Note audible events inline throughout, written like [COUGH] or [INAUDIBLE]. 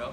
go.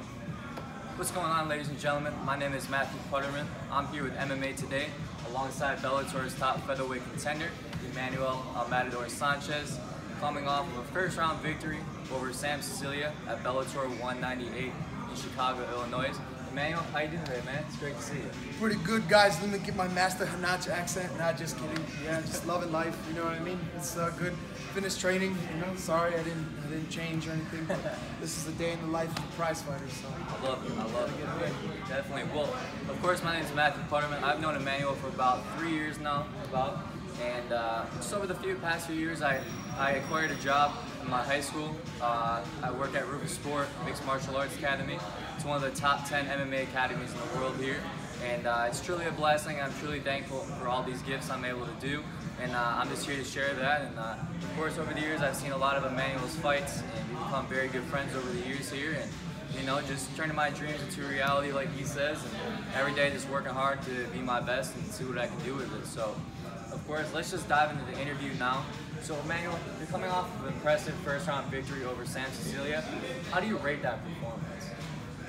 What's going on, ladies and gentlemen? My name is Matthew Putterman. I'm here with MMA Today, alongside Bellator's top featherweight contender, Emmanuel Matador Sanchez, coming off of a first-round victory over Sam Sicilia at Bellator 198 in Chicago, Illinois. Emmanuel, how you doing today, man? It's great to see you. Pretty good, guys. Let me get my master Hanach accent. Not just kidding. Yeah, just loving life. You know what I mean? It's uh, good. Finished training. You know, sorry I didn't I didn't change or anything, but [LAUGHS] this is a day in the life of a prize fighter. So I love it. I love it. Definitely. Well, of course, my name is Matthew Putterman. I've known Emmanuel for about three years now, about. And uh, just over the few past few years, I, I acquired a job my high school. Uh, I work at Roufusport Mixed Martial Arts Academy. It's one of the top 10 MMA academies in the world here. And uh, it's truly a blessing. I'm truly thankful for all these gifts I'm able to do. And uh, I'm just here to share that. And uh, of course, over the years, I've seen a lot of Emmanuel's fights, and we've become very good friends over the years here. And you know, just turning my dreams into reality, like he says, and every day just working hard to be my best and see what I can do with it. So of course, let's just dive into the interview now. So, Emmanuel, you're coming off of an impressive first round victory over Sam Sicilia. How do you rate that performance?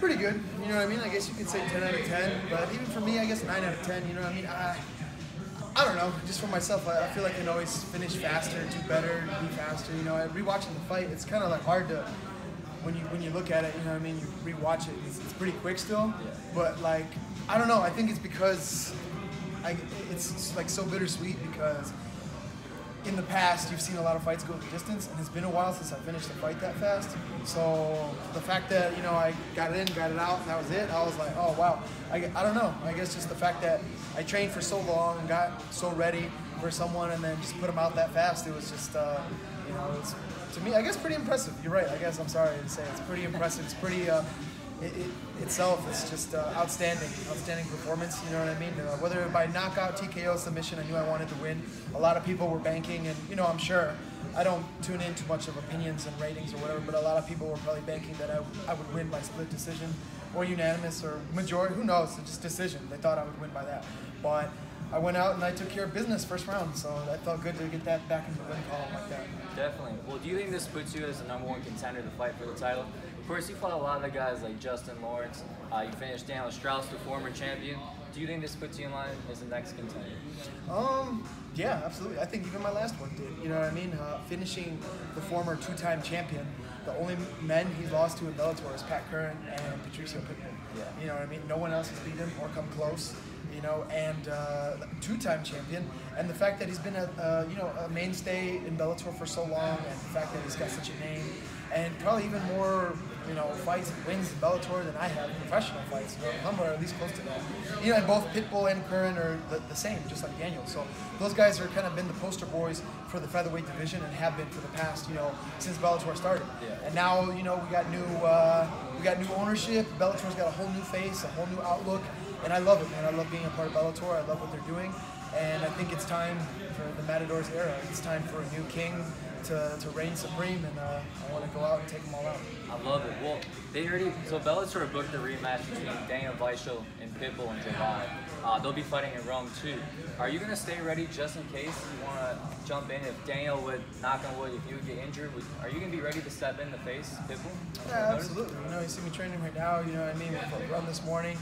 Pretty good. You know what I mean? I guess you could say 10 out of 10, but even for me, I guess 9 out of 10. You know what I mean? I, I don't know. Just for myself, I, I feel like I can always finish faster, do better, be faster. You know, rewatching the fight, it's kind of like hard to when you when you look at it. You know what I mean? You rewatch it. It's, it's pretty quick still, yeah. but like I don't know. I think it's because I, it's like so bittersweet because in the past you've seen a lot of fights go the distance, and it's been a while since I finished a fight that fast. So the fact that you know I got it in, got it out, and that was it, I was like, oh wow. I, I don't know. I guess just the fact that I trained for so long and got so ready for someone, and then just put them out that fast, it was just uh, you know it's to me I guess pretty impressive. You're right. I guess I'm sorry to say it's pretty impressive. It's pretty. Uh, it, it itself is just uh, outstanding, outstanding performance. You know what I mean? Uh, whether by knockout, TKO, submission, I knew I wanted to win. A lot of people were banking, and you know, I'm sure I don't tune in too much of opinions and ratings or whatever, but a lot of people were probably banking that I, I would win by split decision or unanimous or majority. Who knows? It's just decision. They thought I would win by that, but. I went out and I took care of business first round, so that felt good to get that back into the win column like that. Definitely. Well, do you think this puts you as the number one contender to fight for the title? Of course, you fought a lot of the guys like Justin Lawrence. Uh, you finished Daniel Straus, the former champion. Do you think this puts you in line as the next contender? Um, yeah, absolutely. I think even my last one did. You know what I mean? Uh, finishing the former two-time champion. The only men he lost to in Bellator is Pat Curran and Patricio Pitbull. Yeah. You know what I mean? No one else has beat him or come close you know, and uh, two-time champion, and the fact that he's been a, uh, you know a mainstay in Bellator for so long, and the fact that he's got such a name, and probably even more you know, fights and wins in Bellator than I have professional fights. You know, somewhere at least close to that. You know, and both Pitbull and Curran are the, the, same, just like Daniel. So those guys are kind of been the poster boys for the featherweight division and have been for the past, you know, since Bellator started. Yeah. And now, you know, we got new uh, we got new ownership. Bellator's got a whole new face, a whole new outlook, and I love it, man. I love being a part of Bellator. I love what they're doing, and I think it's time for the Matadors era. It's time for a new king to, to reign supreme, and uh, I want to go out and take them all out. I love it. Well, they already so Bellator booked the rematch between Daniel Weichel and Pitbull in July. Uh, they'll be fighting in Rome too. Are you gonna stay ready just in case you want to jump in? If Daniel would knock on wood, if you would get injured, would, are you gonna be ready to step in the face Pitbull? Yeah, absolutely. You know, you see me training right now. You know what I mean? Run this morning,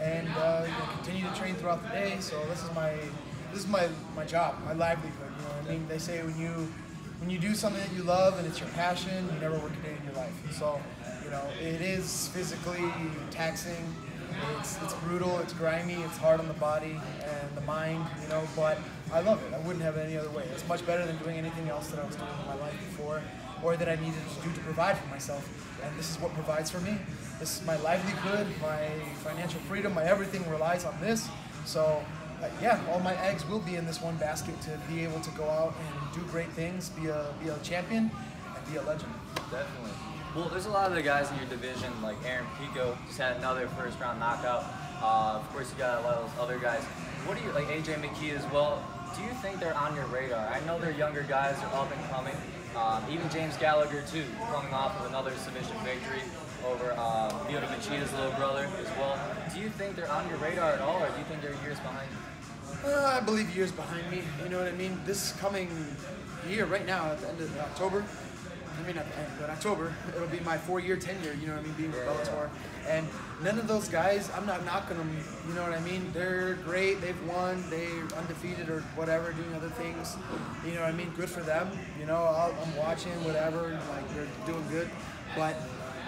and uh, you know, continue to train throughout the day. So this is my this is my my job, my livelihood. You know what I mean? They say when you when you do something that you love and it's your passion, you never work a day in your life. So, you know, it is physically taxing. It's, it's brutal, it's grimy, it's hard on the body and the mind, you know, but I love it. I wouldn't have it any other way. It's much better than doing anything else that I was doing in my life before or that I needed to do to provide for myself. And this is what provides for me. This is my livelihood, my financial freedom, my everything relies on this. So uh, yeah, all my eggs will be in this one basket to be able to go out and do great things, be a be a champion, and be a legend. Definitely. Well, there's a lot of the guys in your division, like Aaron Pico, just had another first round knockout. Uh, of course, you got a lot of those other guys. What do you like, AJ McKee as well? Do you think they're on your radar? I know they're younger guys, they're up and coming. Um, even James Gallagher too, coming off of another submission victory over um, Lyoto Machida's little brother as well. Do you think they're on your radar at all, or do you think they're years behind you? Uh, I believe years behind me. You know what I mean? This coming year, right now, at the end of October, I mean, at the end, but October, it'll be my four-year tenure. You know what I mean, being with Bellator, and none of those guys, I'm not knocking them. You know what I mean? They're great. They've won. They're undefeated or whatever, doing other things. You know what I mean? Good for them. You know, I'll, I'm watching whatever. Like they're doing good, but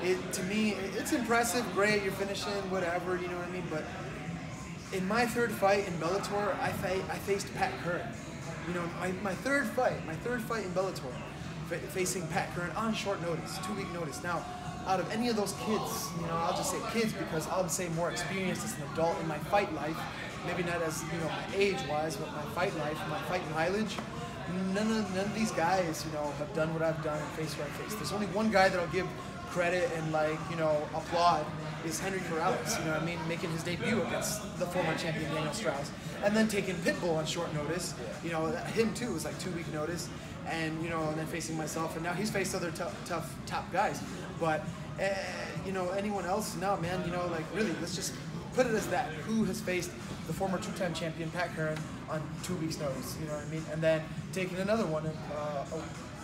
it to me, it's impressive. Great, you're finishing whatever. You know what I mean? But in my third fight in Bellator, I, fa- I faced Pat Curran. You know, my, my third fight, my third fight in Bellator, fa- facing Pat Curran on short notice, two week notice. Now, out of any of those kids, you know, I'll just say kids because I'll say more experienced as an adult in my fight life, maybe not as you know my age wise, but my fight life, my fight mileage. None of none of these guys, you know, have done what I've done and faced what I faced. There's only one guy that I'll give credit and like you know applaud is Henry Corrales. You know what I mean? Making his debut against the former champion Daniel Straus, and then taking Pitbull on short notice. You know him too was like two week notice, and you know and then facing myself, and now he's faced other tough, tough top guys. But uh, you know anyone else? No man. You know like really, let's just put it as that. Who has faced the former two-time champion Pat Curran on two weeks notice? You know what I mean? And then taking another one. Uh,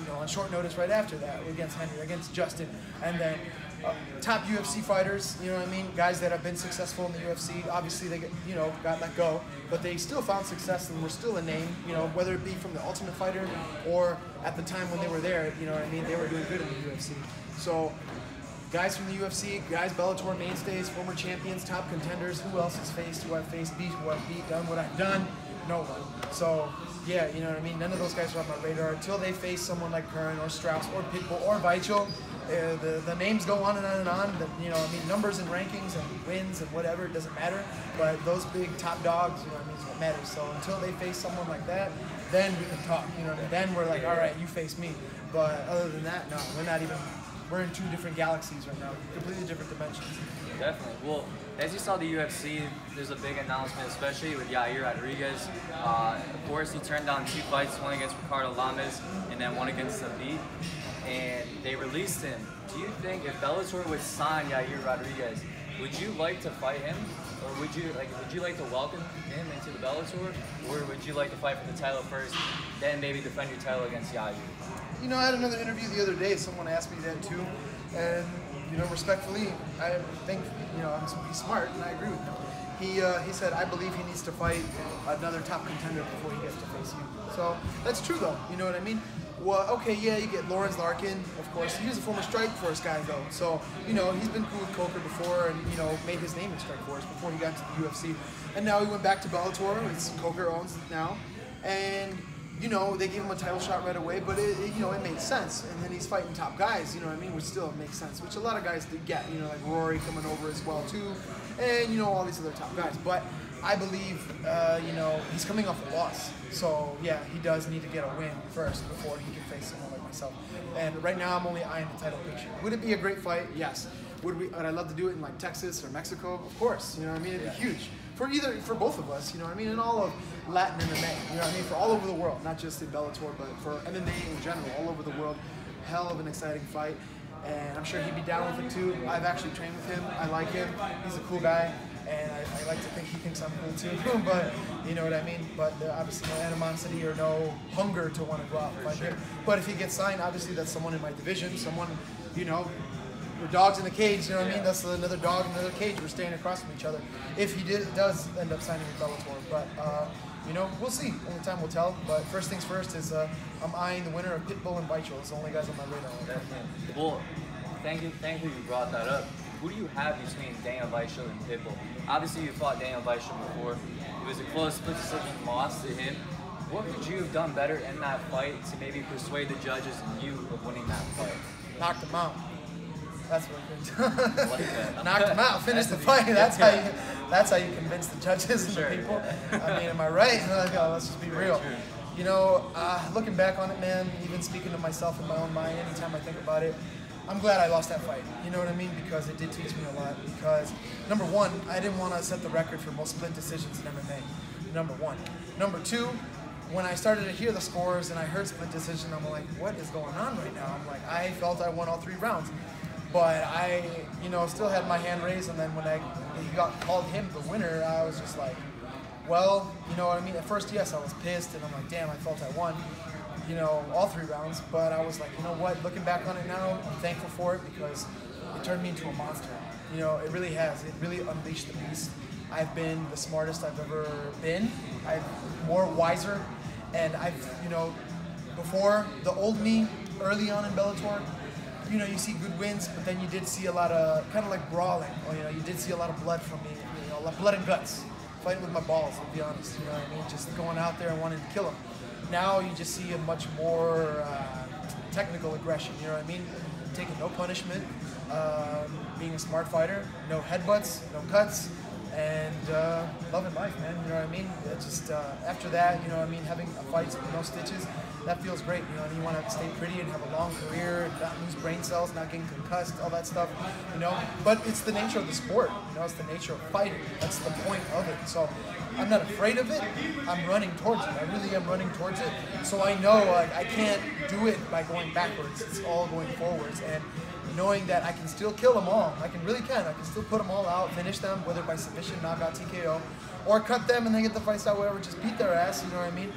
you know, on short notice right after that against Henry, against Justin, and then uh, top UFC fighters. You know what I mean? Guys that have been successful in the UFC. Obviously, they get you know got let go, but they still found success and were still a name. You know, whether it be from the Ultimate Fighter or at the time when they were there. You know what I mean? They were doing good in the UFC. So. Guys from the UFC, guys Bellator mainstays, former champions, top contenders. Who else has faced? Who I've faced, beat, who I've beat, done what I've done? No one. So yeah, you know what I mean? None of those guys are on my radar until they face someone like Curran or Straus or Pitbull or Weichel. Uh, the, the names go on and on and on. The, you know, I mean, numbers and rankings and wins and whatever, it doesn't matter. But those big top dogs, you know what I mean, is what matters. So until they face someone like that, then we can talk. You know I mean? Then we're like, all right, you face me. But other than that, no, we're not even. We're in two different galaxies right now, completely different dimensions. Definitely. Well, as you saw the UFC, there's a big announcement, especially with Yair Rodriguez. Uh, of course, he turned down two fights, one against Ricardo Lamas and then one against Zabit, and they released him. Do you think if Bellator would sign Yair Rodriguez, would you like to fight him, or would you like would you like to welcome him into the Bellator, or would you like to fight for the title first, then maybe defend your title against Yair? You know, I had another interview the other day. Someone asked me that too, and you know, respectfully, I think you know he's smart, and I agree with him. He uh, he said I believe he needs to fight another top contender before he gets to face you. So that's true though. You know what I mean? Well, okay, yeah, you get Lorenz Larkin, of course. He was a former Strikeforce guy though, so you know he's been cool with Coker before, and you know made his name in Strikeforce before he got to the UFC, and now he went back to Bellator. which Coker owns now, and you know, they gave him a title shot right away, but it, it, you know, it made sense. And then he's fighting top guys, you know what I mean, which still makes sense, which a lot of guys did get, you know, like Rory coming over as well too, and you know all these other top guys. But I believe, uh, you know, he's coming off a loss, so yeah, he does need to get a win first before he can face someone like myself. And right now, I'm only eyeing the title picture. Would it be a great fight? Yes. Would we? Would I love to do it in like Texas or Mexico? Of course. You know what I mean? It'd be huge for either for both of us. You know what I mean? And all of Latin MMA. You know what I mean? For all over the world, not just in Bellator, but for MMA in general, all over the world. Hell of an exciting fight, and I'm sure he'd be down with it too. I've actually trained with him. I like him. He's a cool guy, and I, I like to think he thinks I'm cool too. [LAUGHS] but you know what I mean? But uh, obviously no animosity or no hunger to want to go out and fight him. But if he gets signed, obviously that's someone in my division, someone you know we're dogs in the cage, you know what I mean? That's another dog in another cage. We're staying across from each other. If he did, does end up signing with Bellator, but uh, you know, we'll see. Only time will tell. But first things first is uh, I'm eyeing the winner of Pitbull and Weichel. It's the only guys on my radar. Definitely. Well, thank you, thank you, you brought that up. Who do you have between Daniel Weichel and Pitbull? Obviously, you fought Daniel Weichel before. It was a close split decision loss to him. What could you have done better in that fight to maybe persuade the judges and you of winning that fight? Knocked him out. That's what I [LAUGHS] like that. [LAUGHS] Knocked him out. Finished the fight. That's how you. That's how you convince the judges and Sure, the people. yeah. I mean, am I right? [LAUGHS] Like, oh, let's just be real. true. You know, uh, looking back on it, man, even speaking to myself in my own mind, anytime I think about it, I'm glad I lost that fight. You know what I mean? Because it did teach me a lot. Because number one, I didn't want to set the record for most split decisions in MMA. Number one. Number two, when I started to hear the scores and I heard split decision, I'm like, what is going on right now? I'm like, I felt I won all three rounds. But I, you know, still had my hand raised, and then when I he got called him the winner, I was just like, well, you know what I mean. At first, yes, I was pissed, and I'm like, damn, I felt I won. you know, all three rounds. But I was like, you know what? Looking back on it now, I'm thankful for it because it turned me into a monster. You know, it really has. It really unleashed the beast. I've been the smartest I've ever been. I'm more wiser, and I've you know, before the old me, early on in Bellator, you know, you see good wins, but then you did see a lot of kind of like brawling. Or, you know, you did see a lot of blood from me. You know, blood and guts, fighting with my balls. To be honest, you know what I mean? Just going out there and wanting to kill them. Now you just see a much more uh, technical aggression. You know what I mean? Taking no punishment, um, being a smart fighter, no headbutts, no cuts, and uh, loving life, man. You know what I mean? It just uh, after that, you know what I mean, having a fight with no stitches, that feels great. You know, and you want to stay pretty and have a long career, and not lose brain cells, not getting concussed, all that stuff. You know, but it's the nature of the sport. You know, it's the nature of fighting. That's the point of it. So. I'm not afraid of it. I'm running towards it. I really am running towards it. So I know like, I can't do it by going backwards. It's all going forwards. And knowing that I can still kill them all. I can really can. I can still put them all out, finish them, whether by submission, knockout, TKO, or cut them and then get the fight style, whatever. Just beat their ass. You know what I mean?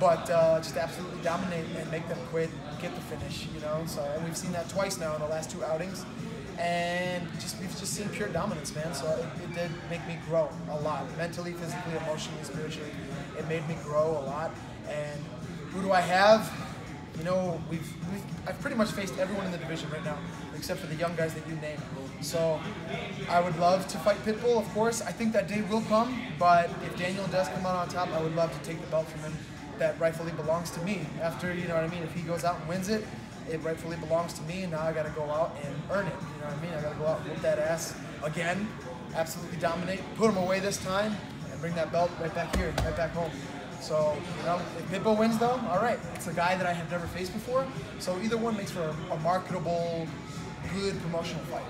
But uh, just absolutely dominate and make them quit, get the finish. You know. So and we've seen that twice now in the last two outings. And just we've just seen pure dominance, man. So it, it did make me grow a lot, mentally, physically, emotionally, spiritually. It made me grow a lot. And who do I have? You know, we've, we've I've pretty much faced everyone in the division right now, except for the young guys that you named. So I would love to fight Pitbull, of course. I think that day will come, but if Daniel does come out on top, I would love to take the belt from him that rightfully belongs to me. After, you know what I mean, if he goes out and wins it, it rightfully belongs to me, and now I got to go out and earn it. You know what I mean? I got to go out and whoop that ass again, absolutely dominate, put him away this time, and bring that belt right back here, right back home. So, you know, if Pitbull wins though, all right, it's a guy that I have never faced before. So either one makes for a marketable, good promotional fight.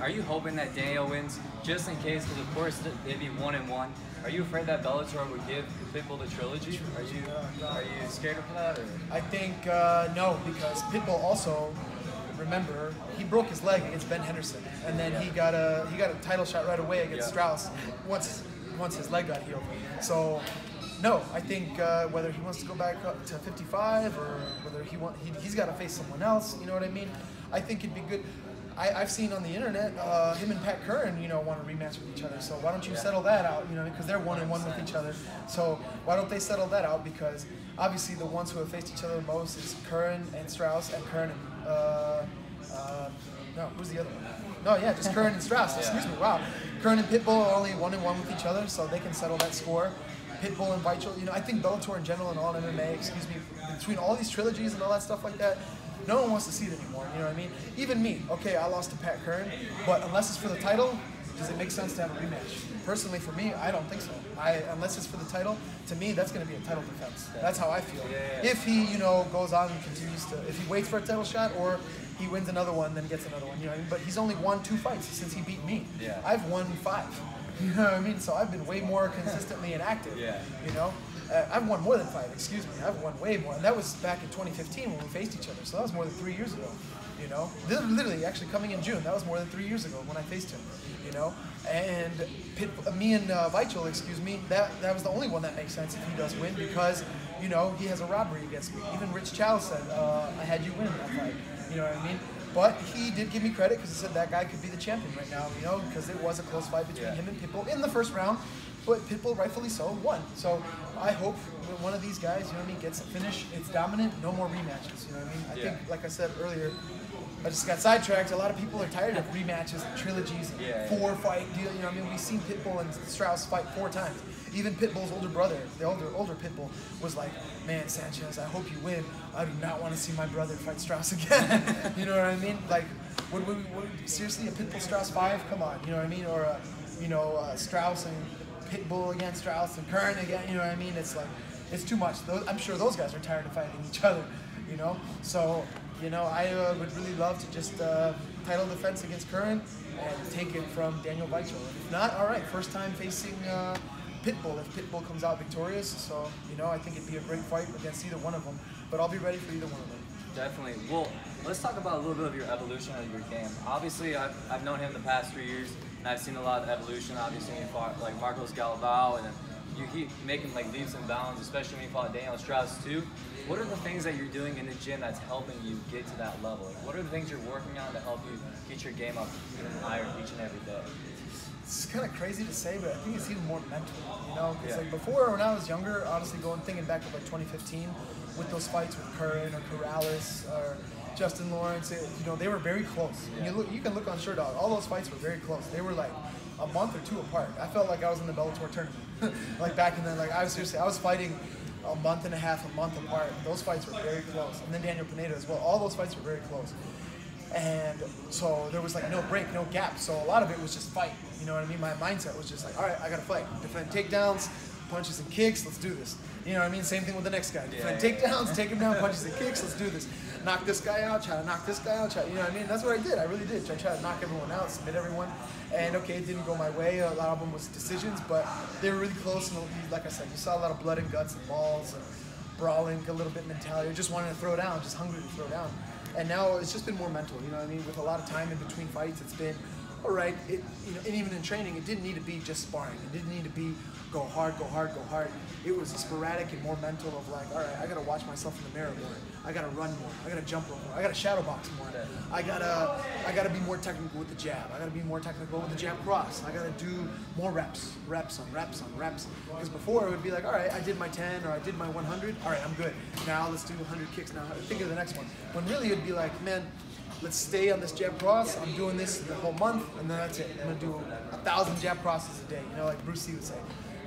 Are you hoping that Daniel wins, just in case? Because of course they'd be one and one. Are you afraid that Bellator would give Pitbull the trilogy? Are you are you scared of that? Or? I think uh, no, because Pitbull also remember he broke his leg against Ben Henderson, and then he got a he got a title shot right away against Yeah. Straus once once his leg got healed. So. No, I think uh, whether he wants to go back up to 55 or whether he want he, he's got to face someone else. You know what I mean? I think it'd be good. I, I've seen on the internet uh, him and Pat Curran, you know, want to rematch with each other. So why don't you settle that out? You know, because they're one and one with each other. So why don't they settle that out? Because obviously the ones who have faced each other the most is Curran and Straus and Curran and uh, uh, no, who's the other one? No, yeah, just Curran and Straus. [LAUGHS] Excuse me. Wow, Curran and Pitbull are only one and one with each other, so they can settle that score. Pitbull and Weichel, you know, I think Bellator in general and all MMA, excuse me, between all these trilogies and all that stuff like that, no one wants to see it anymore. You know what I mean? Even me. Okay, I lost to Pat Curran, but unless it's for the title, does it make sense to have a rematch? Personally, for me, I don't think so. I unless it's for the title, to me, that's going to be a title defense. That's how I feel. Yeah, yeah. If he, you know, goes on and continues to, if he waits for a title shot, or he wins another one, then gets another one. You know, what I mean? but he's only won two fights since he beat me. Yeah. I've won five. [LAUGHS] You know what I mean? So I've been way more consistently inactive. Yeah. You know, uh, I've won more than five. Excuse me, I've won way more, and that was back in 2015 when we faced each other. So that was more than three years ago. You know, Li- literally, actually coming in June. That was more than three years ago when I faced him. You know, and Pit, uh, me and uh, Weichel, excuse me, that that was the only one that makes sense if he does win because you know he has a robbery against me. Even Rich Chow said uh, I had you win that fight. You know what I mean? But he did give me credit because he said that guy could be the champion right now, you know, because it was a close fight between Yeah. him and Pitbull in the first round. But Pitbull, rightfully so, won. So I hope one of these guys, you know what I mean, gets a finish. It's dominant. No more rematches. You know what I mean? I Yeah. think, like I said earlier, I just got sidetracked. A lot of people are tired of rematches trilogies, Yeah, yeah. four fight deal. You know, what I mean, we've seen Pitbull and Straus fight four times. Even Pitbull's older brother, the older older Pitbull, was like, "Man, Sanchez, I hope you win. I do not want to see my brother fight Straus [LAUGHS] again." you know what I mean? Like, would we, would, seriously a Pitbull Straus five? Come on, you know what I mean? Or a, you know, uh, Straus and Pitbull against Straus and Curran again. You know what I mean? It's like, it's too much. Those, I'm sure those guys are tired of fighting each other. You know, so you know, I uh, would really love to just uh, title defense against Curran and take it from Daniel Weichel. If not, all right, first time facing uh, Pitbull. If Pitbull comes out victorious, so you know, I think it'd be a great fight against either one of them. But I'll be ready for either one of them. Definitely. Well, let's talk about a little bit of your evolution of your game. Obviously, I've, I've known him the past three years, and I've seen a lot of evolution. Obviously, fought like Marcos Galvao, and you keep making like leaps and bounds, especially when you fought Daniel Straus too. What are the things that you're doing in the gym that's helping you get to that level? Like, what are the things you're working on to help you get your game up even higher each and every day? It's kind of crazy to say, but I think it's even more mental. You know, because Yeah. like before when I was younger, honestly, going thinking back to like 2015 with those fights with Curran or Corrales or Justin Lawrence, it, you know, they were very close. And you look, you can look on Sherdog. All those fights were very close. They were like a month or two apart. I felt like I was in the Bellator tournament. [LAUGHS] like back in then, like I was seriously, I was fighting a month and a half, a month apart. Those fights were very close. And then Daniel Pineda as well. All those fights were very close. And so there was like no break, no gap. So a lot of it was just fight. You know what I mean? My mindset was just like, all right, I gotta fight. Defend takedowns, punches and kicks, let's do this. You know what I mean? Same thing with the next guy. Defend Yeah, yeah, takedowns, take him down, [LAUGHS] punches and kicks, let's do this. Knock this guy out, try to knock this guy out, try, you know what I mean? That's what I did. I really did. I tried to knock everyone out, submit everyone. And okay, it didn't go my way. A lot of them was decisions, but they were really close. And like I said, you saw a lot of blood and guts and balls and brawling, a little bit mentality, just wanting to throw down, just hungry to throw down. And now it's just been more mental, you know what I mean? With a lot of time in between fights, it's been all right. It, you know, and even in training, it didn't need to be just sparring. It didn't need to be go hard, go hard, go hard. It was sporadic and more mental of like, all right, I gotta watch myself in the mirror more. I gotta run more. I gotta jump more. I gotta shadow box more. I gotta, I gotta be more technical with the jab. I gotta be more technical with the jab cross. I gotta do more reps, reps on reps on reps. Because before it would be like, all right, I did my 10 or I did my 100. All right, I'm good. Now let's do 100 kicks. Now think of the next one. When really it'd be like, man, let's stay on this jab cross. I'm doing this the whole month, and then that's it. I'm gonna do a thousand jab crosses a day. You know, like Bruce Lee would say.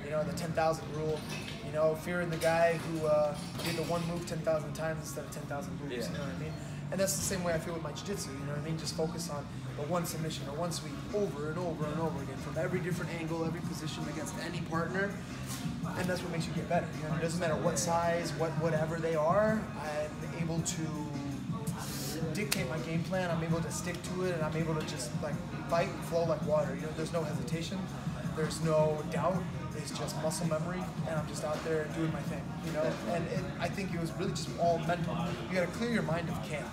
You know, the 10,000 rule. You know, fearing the guy who uh, did the one move 10,000 times instead of 10,000 moves. Yeah. You know what I mean? And that's the same way I feel with my jiu-jitsu. You know what I mean? Just focus on the one submission or one sweep over and over and over again from every different angle, every position against any partner. And that's what makes you get better. You know, it doesn't matter what size, what whatever they are. I'm able to dictate my game plan. I'm able to stick to it, and I'm able to just like fight and flow like water. You know, there's no hesitation, there's no doubt. It's just muscle memory, and I'm just out there doing my thing. You know, and it, I think it was really just all mental. You got to clear your mind of can't.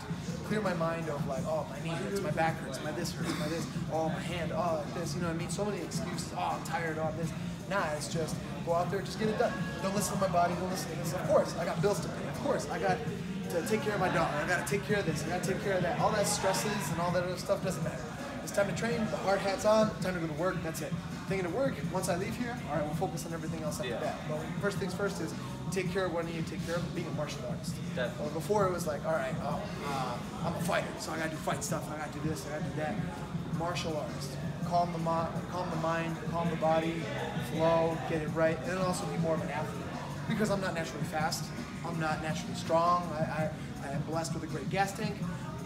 Clear my mind of like, oh, my knee hurts, my back hurts, my this hurts, my this, oh, my hand, oh, like this. You know what I mean? So many excuses. Oh, I'm tired. Oh, this. Nah, it's just go out there, just get it done. Don't listen to my body. Don't listen to this. Of course, I got bills to pay. Of course, I got to take care of my daughter. I gotta take care of this. I gotta take care of that. All that stresses and all that other stuff doesn't matter. It's time to train. The hard hat's on. Time to go to work. That's it. Thinking of work. Once I leave here, all right, we'll focus on everything else after Yeah. that. But first things first is take care of what I need to take care of. Being a martial artist. Definitely. Well, before it was like, all right, oh, uh, I'm a fighter, so I gotta do fight stuff. I gotta do this. I gotta do that. Martial artist. Calm the mind, calm the mind, calm the body, flow, get it right, and then also be more of an athlete. Because I'm not naturally fast. I'm not naturally strong. I, I, I am blessed with a great gas tank,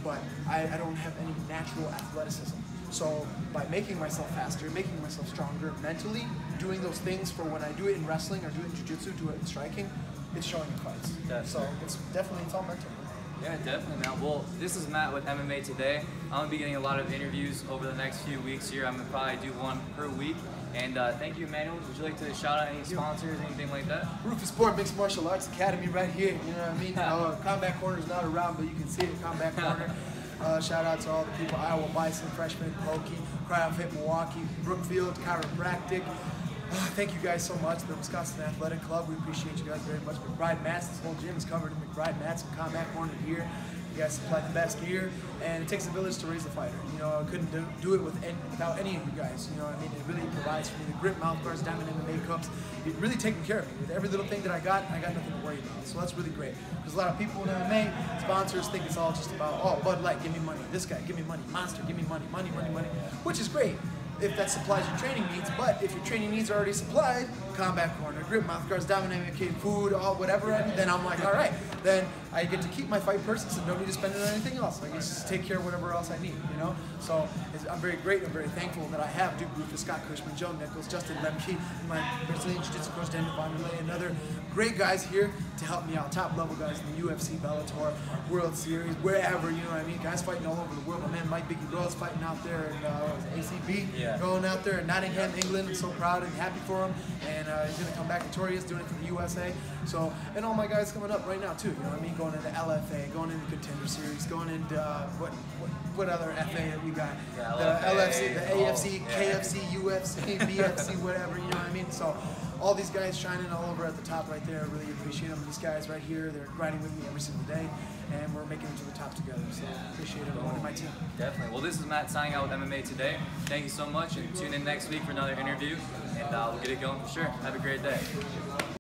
but I, I don't have any natural athleticism. So by making myself faster, making myself stronger mentally, doing those things for when I do it in wrestling or do it in jiu-jitsu, do it in striking, it's showing in fights. So it's definitely it's all mental. Yeah, definitely, man. Well, this is Matt with MMA Today. I'm gonna be getting a lot of interviews over the next few weeks here. I'm gonna probably do one per week. And uh, thank you, Emmanuel. Would you like to shout out any sponsors, anything like that? Roufusport Mixed Martial Arts Academy right here. You know what I mean? [LAUGHS] Uh, Combat is not around, but you can see it. Combat Corner. [LAUGHS] Uh, shout out to all the people: Iowa Bison, Freshman, Pokey, Cryo Fit Milwaukee, Brookfield, Chiropractic. Uh, thank you guys so much. The Wisconsin Athletic Club. We appreciate you guys very much. McBride Mats. This whole gym is covered in McBride Mats and Combat Corner gear. You guys supply the best gear, and it takes a village to raise a fighter. You know, I couldn't do, do it with any, without any of you guys. You know I mean? It really provides for me the grip, mouth guards, diamond MMA cups. It really taking care of me. With every little thing that I got, I got nothing to worry about. So that's really great. Because a lot of people in MMA, sponsors think it's all just about, oh, Bud Light, give me money. This guy, give me money. Monster, give me money. Money, money, money. Which is great if that supplies your training needs. But if your training needs are already supplied, combat corner, grip, mouth guards, dominant MMA, food, all whatever, need, then I'm like, all right, then I get to keep my fight purses and don't need to spend it on anything else. I can just take care of whatever else I need, you know? So it's, I'm very great and very thankful that I have Duke Roufus, Scott Cushman, Joe Nichols, Justin Lemke, my Brazilian Jiu-Jitsu coach, Daniel Vanderlei, and other great guys here to help me out, top level guys in the UFC, Bellator, World Series, wherever, you know what I mean? Guys fighting all over the world. My man Mike Biggie Rhodes fighting out there in uh, what was it, ACB, Yeah. going out there in Nottingham, England. I'm so proud and happy for him. And uh, he's going to come back victorious, doing it for the USA. So, and all my guys coming up right now, too. You know what I mean? Going into LFA, going into Contender Series, going into uh, what, what what other FA that we got? The LFA, LFC, the oh, AFC, yeah. KFC, UFC, BFC, whatever. You know what I mean? So all these guys shining all over at the top right there. I really appreciate them. These guys right here, they're grinding with me every single day, and we're making it to the top together. So appreciate everyone in my team. Definitely. Well, this is Matt signing out with MMA today. Thank you so much, and tune in next week for another interview, and uh, we'll get it going for sure. Have a great day.